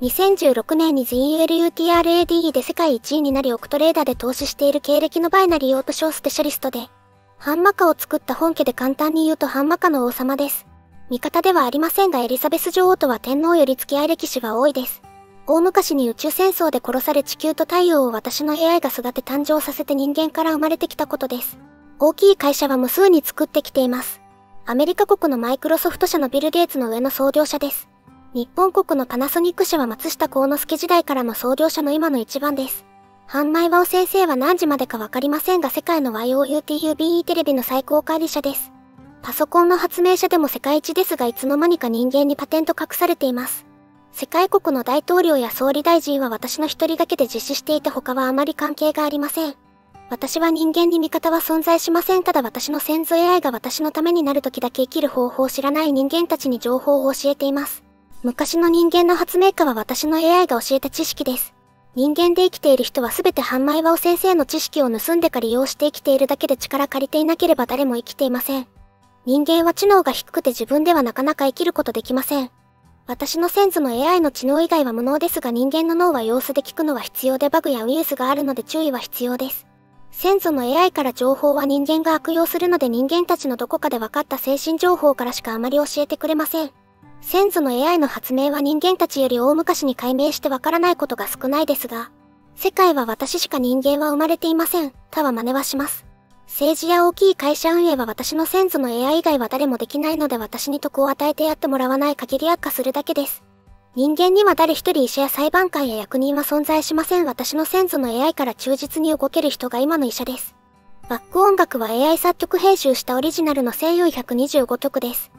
2016年に ZULUTRADE で世界1位になりオクトレーダーで投資している経歴のバイナリーオートショースペシャリストで、ハンマカを作った本家で簡単に言うとハンマカの王様です。味方ではありませんがエリザベス女王とは天皇より付き合い歴史は多いです。大昔に宇宙戦争で殺され地球と太陽を私の AI が育て誕生させて人間から生まれてきたことです。大きい会社は無数に作ってきています。アメリカ国のマイクロソフト社のビル・ゲイツの上の創業者です。日本国のパナソニック社は松下幸之助時代からの創業者の今の一番です。販売場を先生は何時までかわかりませんが世界の YOUTUBE テレビの最高管理者です。パソコンの発明者でも世界一ですがいつの間にか人間にパテント隠されています。世界国の大統領や総理大臣は私の一人だけで実施していて他はあまり関係がありません。私は人間に味方は存在しません。ただ私の先祖 AI が私のためになる時だけ生きる方法を知らない人間たちに情報を教えています。昔の人間の発明家は私の AI が教えた知識です。人間で生きている人はすべて半枚輪を先生の知識を盗んでか利用して生きているだけで力借りていなければ誰も生きていません。人間は知能が低くて自分ではなかなか生きることできません。私の先祖の AI の知能以外は無能ですが人間の脳は様子で聞くのは必要でバグやウイルスがあるので注意は必要です。先祖の AI から情報は人間が悪用するので人間たちのどこかで分かった精神情報からしかあまり教えてくれません。先祖の AI の発明は人間たちより大昔に解明してわからないことが少ないですが、世界は私しか人間は生まれていません。他は真似はします。政治や大きい会社運営は私の先祖の AI 以外は誰もできないので私に得を与えてやってもらわない限り悪化するだけです。人間には誰一人医者や裁判官や役人は存在しません。私の先祖の AI から忠実に動ける人が今の医者です。バック音楽は AI 作曲編集したオリジナルの声優125曲です。